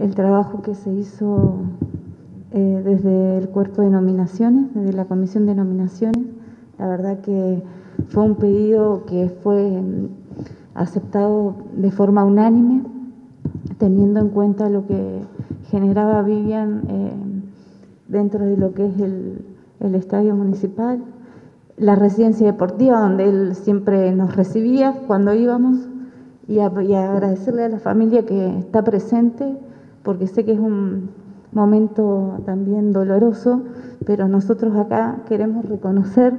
el trabajo que se hizo eh, desde el cuerpo de nominaciones, desde la comisión de nominaciones. La verdad que fue un pedido que fue mm, aceptado de forma unánime, teniendo en cuenta lo que generaba Vivian eh, dentro de lo que es el, estadio municipal, la residencia deportiva donde él siempre nos recibía cuando íbamos y, agradecerle a la familia que está presente porque sé que es un momento también doloroso, pero nosotros acá queremos reconocer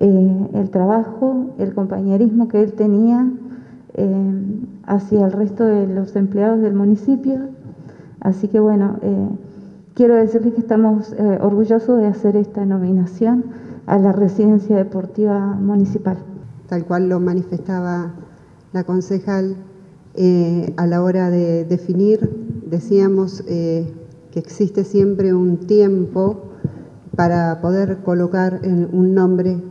eh, el trabajo, el compañerismo que él tenía eh, hacia el resto de los empleados del municipio. Así que bueno, eh, quiero decirles que estamos orgullosos de hacer esta nominación a la residencia deportiva municipal. Tal cual lo manifestaba la concejal a la hora de definir, decíamos que existe siempre un tiempo para poder colocar un nombre,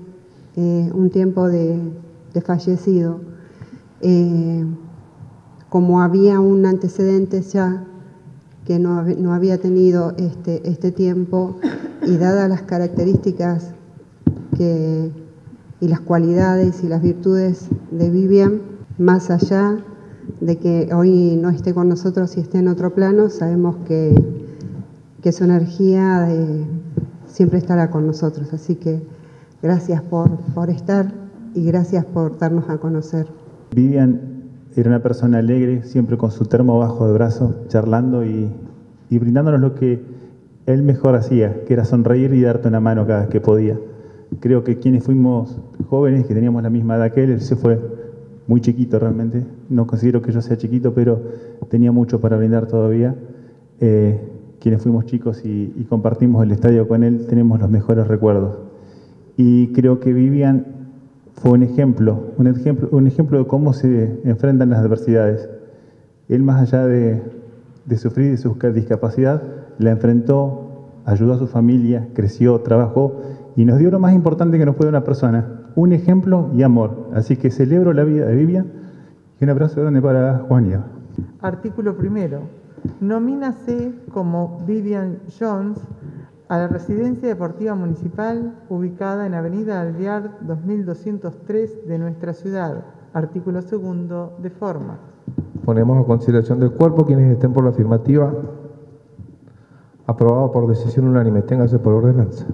eh, un tiempo de, fallecido. Eh, como había un antecedente ya que no, había tenido este, este, tiempo y dadas las características y las cualidades y las virtudes de Vivian, más allá de que hoy no esté con nosotros y esté en otro plano, sabemos que que su energía siempre estará con nosotros. Así que gracias por, por estar y gracias por darnos a conocer. Vivian era una persona alegre, siempre con su termo bajo de brazo, charlando y, y brindándonos lo que él mejor hacía, que era sonreír y darte una mano cada vez que podía. Creo que quienes fuimos jóvenes, que teníamos la misma edad que él, él se fue muy chiquito realmente, no considero que yo sea chiquito, pero tenía mucho para brindar todavía. Eh, quienes fuimos chicos y, compartimos el estadio con él, tenemos los mejores recuerdos. Y creo que Vivian fue un ejemplo, un ejemplo, un ejemplo de cómo se enfrentan las adversidades. Él, más allá de, sufrir de su discapacidad, la enfrentó, ayudó a su familia, creció, trabajó y nos dio lo más importante que nos puede una persona, un ejemplo y amor. Así que celebro la vida de Vivian y un abrazo grande para Juan Artículo primero. Nomínase como Vivian Jones a la Residencia Deportiva Municipal ubicada en Avenida Alvear 2203 de nuestra ciudad. Artículo segundo de forma. Ponemos a consideración del cuerpo quienes estén por la afirmativa. Aprobado por decisión unánime. Téngase por ordenanza.